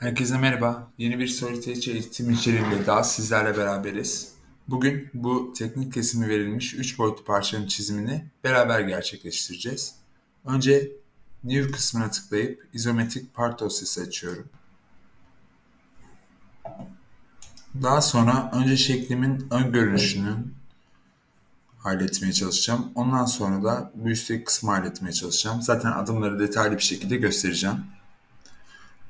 Herkese merhaba. Yeni bir Storyteller eğitim içeriğiyle daha sizlerle beraberiz. Bugün bu teknik kesimi verilmiş 3 boyutlu parçanın çizimini beraber gerçekleştireceğiz. Önce New kısmına tıklayıp izometrik part dosyası açıyorum. Daha sonra önce şeklimin ön görünüşünü halletmeye çalışacağım. Ondan sonra da bu üstteki kısmı halletmeye çalışacağım. Zaten adımları detaylı bir şekilde göstereceğim.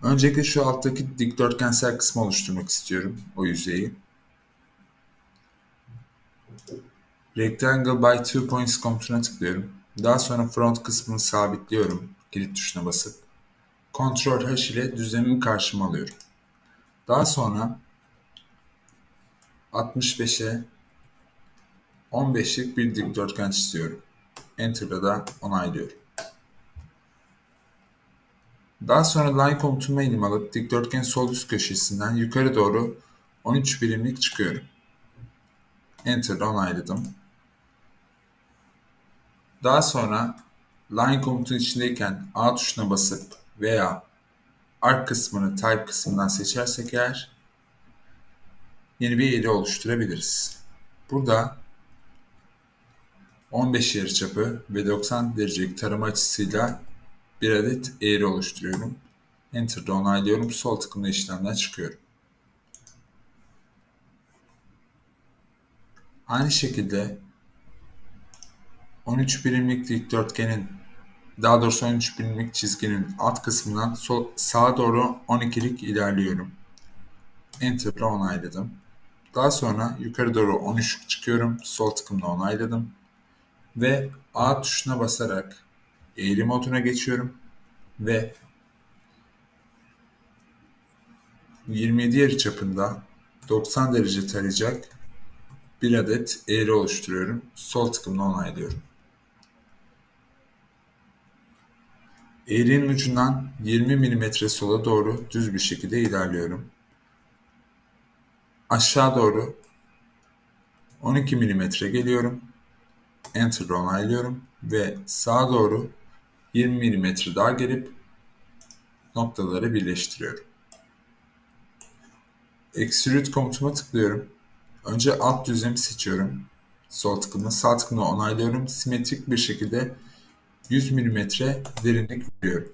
Öncelikle şu alttaki dikdörtgensel kısmı oluşturmak istiyorum. O yüzeyi. Rectangle by two points komutuna tıklıyorum. Daha sonra front kısmını sabitliyorum. Kilit tuşuna basıp. Ctrl H ile düzlemimi karşıma alıyorum. Daha sonra 65'e 15'lik bir dikdörtgen çiziyorum. Enter'da da onaylıyorum. Daha sonra line komutuma elim alıp dikdörtgen sol üst köşesinden yukarı doğru 13 birimlik çıkıyorum. Enter'da onayladım. Daha sonra line komutun içindeyken A tuşuna basıp veya arc kısmını type kısmından seçersek eğer yeni bir eğri oluşturabiliriz. Burada 15 yarıçapı ve 90 derecelik tarama açısıyla bir adet eğri oluşturuyorum. Enter'da onaylıyorum. Sol tıkımla işlemden çıkıyorum. Aynı şekilde 13 birimlik dikdörtgenin daha doğrusu 13 birimlik çizginin alt kısmından sol, sağa doğru 12'lik ilerliyorum. Enter'la onayladım. Daha sonra yukarı doğru 13 çıkıyorum. Sol tıkımla onayladım. Ve A tuşuna basarak eğri moduna geçiyorum ve 27 yarı çapında 90 derece tarayacak bir adet eğri oluşturuyorum. Sol tıkımla onaylıyorum. Eğrinin ucundan 20 mm sola doğru düz bir şekilde ilerliyorum. Aşağı doğru 12 mm geliyorum. Enter onaylıyorum ve sağa doğru 20 mm daha gelip noktaları birleştiriyorum. Extrude komutuma tıklıyorum. Önce alt düzlemi seçiyorum. Sol tıkımla sağ tıkımla onaylıyorum. Simetrik bir şekilde 100 mm derinlik veriyorum.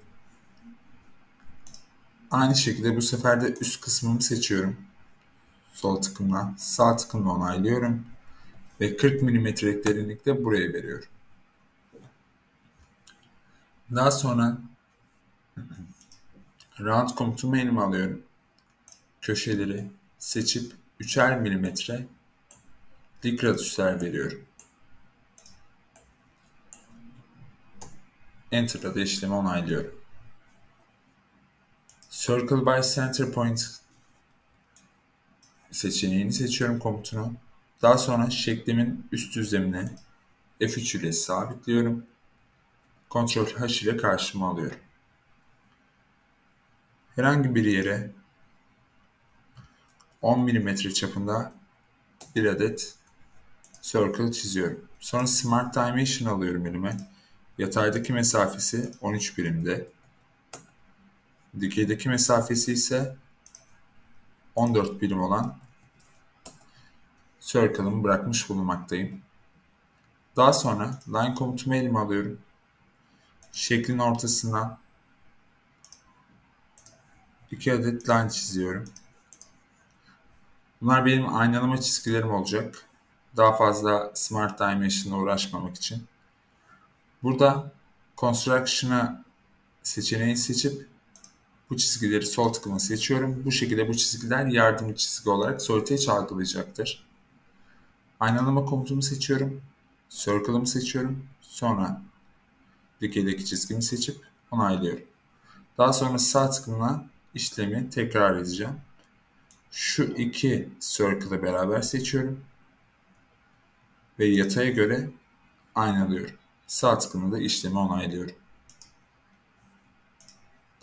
Aynı şekilde bu sefer de üst kısmımı seçiyorum. Sol tıkımla sağ tıkımla onaylıyorum. Ve 40 mm derinlikte buraya veriyorum. Daha sonra round komutumu elime alıyorum. Köşeleri seçip 3'er milimetre dik radüsler veriyorum. Enter'da da işlemi onaylıyorum. Circle by Center Point seçeneğini seçiyorum komutunu. Daha sonra şeklimin üst düzlemine F3 ile sabitliyorum. Ctrl H ile karşıma alıyorum. Herhangi bir yere 10 mm çapında bir adet circle çiziyorum. Sonra Smart Dimension alıyorum elime. Yataydaki mesafesi 13 birimde. Dikeydeki mesafesi ise 14 birim olan circle'ımı bırakmış bulunmaktayım. Daha sonra line komutumu elime alıyorum şeklin ortasından iki adet line çiziyorum. Bunlar benim aynalama çizgilerim olacak. Daha fazla Smart Dimension'la uğraşmamak için. Burada Construction'a seçeneği seçip bu çizgileri sol tıkımla seçiyorum. Bu şekilde bu çizgiler yardımcı çizgi olarak Solitaire algılayacaktır. Aynalama komutumu seçiyorum. Circle'ımı seçiyorum. Sonra dikeydeki çizgimi seçip onaylıyorum. Daha sonra sağ tıkımla işlemi tekrar edeceğim. Şu iki circle'ı beraber seçiyorum. Ve yataya göre aynalıyorum. Sağ tıkımla da işlemi onaylıyorum.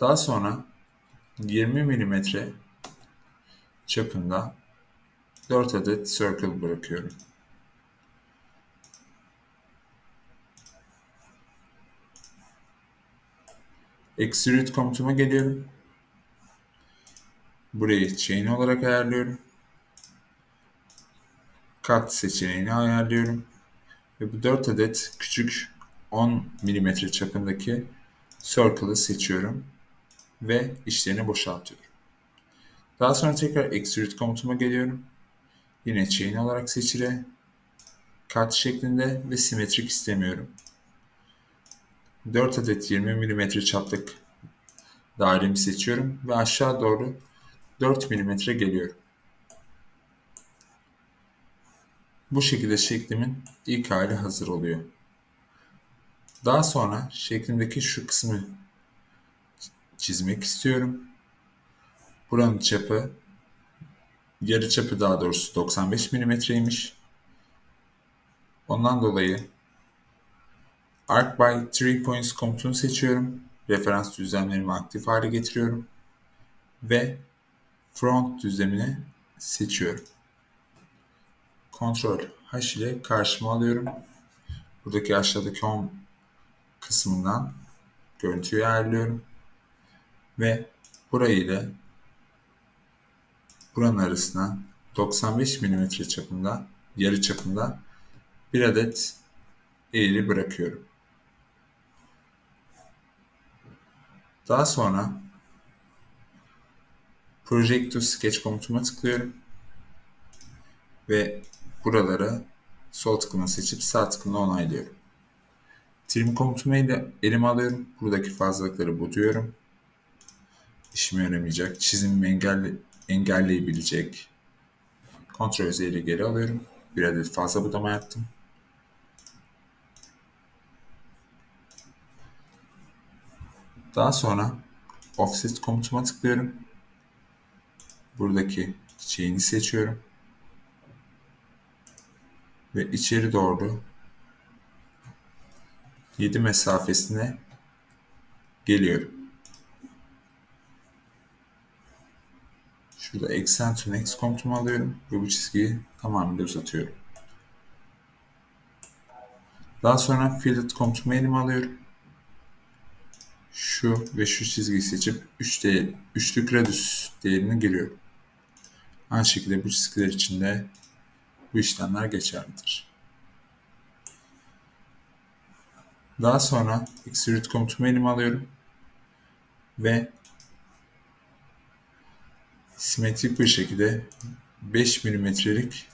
Daha sonra 20 mm çapında 4 adet circle bırakıyorum. Extrude komutuma geliyorum. Burayı chain olarak ayarlıyorum. Cut seçeneğini ayarlıyorum. Ve bu 4 adet küçük 10 mm çapındaki circle'ı seçiyorum. Ve işlerini boşaltıyorum. Daha sonra tekrar extrude komutuma geliyorum. Yine chain olarak seçile. Cut şeklinde ve simetrik istemiyorum. 4 adet 20 mm çaplık dairemi seçiyorum ve aşağı doğru 4 mm geliyorum. Bu şekilde şeklimin ilk hali hazır oluyor. Daha sonra şeklimdeki şu kısmı çizmek istiyorum. Buranın çapı, yarı çapı daha doğrusu 95 mm'ymiş. Ondan dolayı Arc by 3 Points komutunu seçiyorum. Referans düzlemlerimi aktif hale getiriyorum. Ve Front düzlemini seçiyorum. Ctrl H ile karşıma alıyorum. Buradaki aşağıdaki Home kısmından görüntüyü ayarlıyorum. Ve burayı ile buranın arasına 95 mm çapında, yarı çapında bir adet eğri bırakıyorum. Daha sonra Project to Sketch komutuma tıklıyorum. Ve buralara sol tıkla seçip sağ tıkla onaylıyorum. Trim komutumu ile elime alıyorum. Buradaki fazlalıkları buduyorum. İşime yaramayacak. Çizimimi engelle, engelleyebilecek. Kontrol ile geri alıyorum. Bir adet fazla budama yaptım. Daha sonra Offset komutuma tıklıyorum. Buradaki şeyini seçiyorum. Ve içeri doğru 7 mesafesine geliyorum. Şurada eksen to next komutumu alıyorum ve bu çizgiyi tamamıyla uzatıyorum. Daha sonra fillet komutumu elime alıyorum şu ve şu çizgiyi seçip 3 değer, üçlük radius değerini giriyorum. Aynı şekilde bu çizgiler için de bu işlemler geçerlidir. Daha sonra extrude komutumu elime alıyorum ve simetrik bir şekilde 5 milimetrelik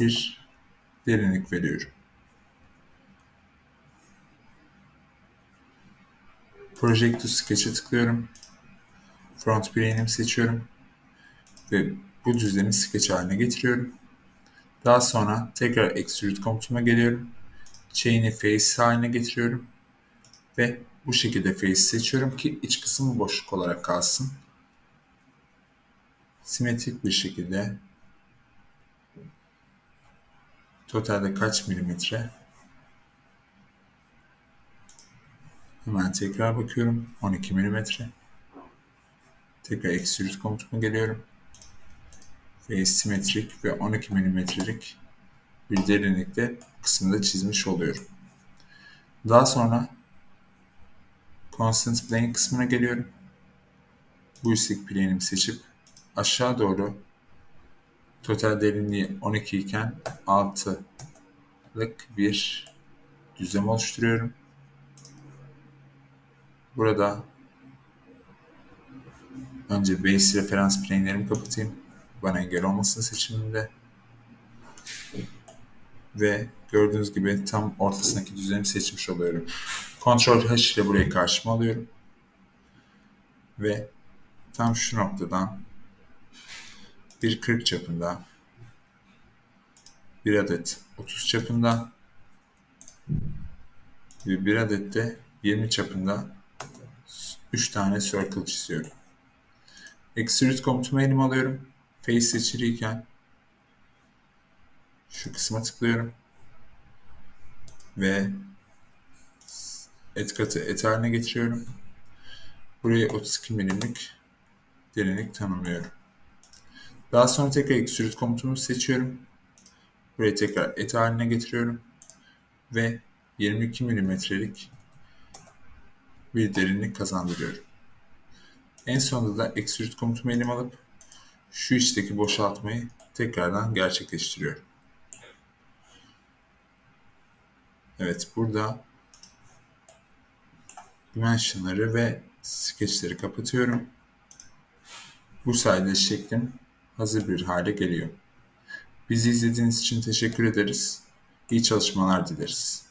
bir derinlik veriyorum. Project to Sketch'e tıklıyorum. Front plane'imi seçiyorum. Ve bu düzlemi sketch haline getiriyorum. Daha sonra tekrar Extrude komutuma geliyorum. Chain'i face haline getiriyorum. Ve bu şekilde face seçiyorum ki iç kısmı boşluk olarak kalsın. Simetrik bir şekilde totalde kaç milimetre Hemen tekrar bakıyorum. 12 mm. Tekrar extrude komutuma geliyorum. Ve simetrik ve 12 mm'lik bir derinlikte kısmında çizmiş oluyorum. Daha sonra Constant Plane kısmına geliyorum. Bu istek plane'imi seçip aşağı doğru total derinliği 12 iken 6'lık bir düzlem oluşturuyorum. Burada önce base referans plane'lerimi kapatayım. Bana engel olmasın seçiminde. Ve gördüğünüz gibi tam ortasındaki düzlemi seçmiş oluyorum. Ctrl H ile burayı karşıma alıyorum. Ve tam şu noktadan bir 40 çapında bir adet 30 çapında ve bir adet de 20 çapında 3 tane circle çiziyorum. Extrude komutumu elime alıyorum. Face seçiliyken şu kısma tıklıyorum. Ve et katı et haline getiriyorum. Buraya 32 milimlik derinlik tanımlıyorum. Daha sonra tekrar extrude komutumu seçiyorum. Burayı tekrar et haline getiriyorum. Ve 22 milimetrelik bir derinlik kazandırıyorum. En sonunda da extrude komutumu elime alıp şu içteki boşaltmayı tekrardan gerçekleştiriyorum. Evet burada dimensionları ve sketchleri kapatıyorum. Bu sayede şeklim hazır bir hale geliyor. Bizi izlediğiniz için teşekkür ederiz. İyi çalışmalar dileriz.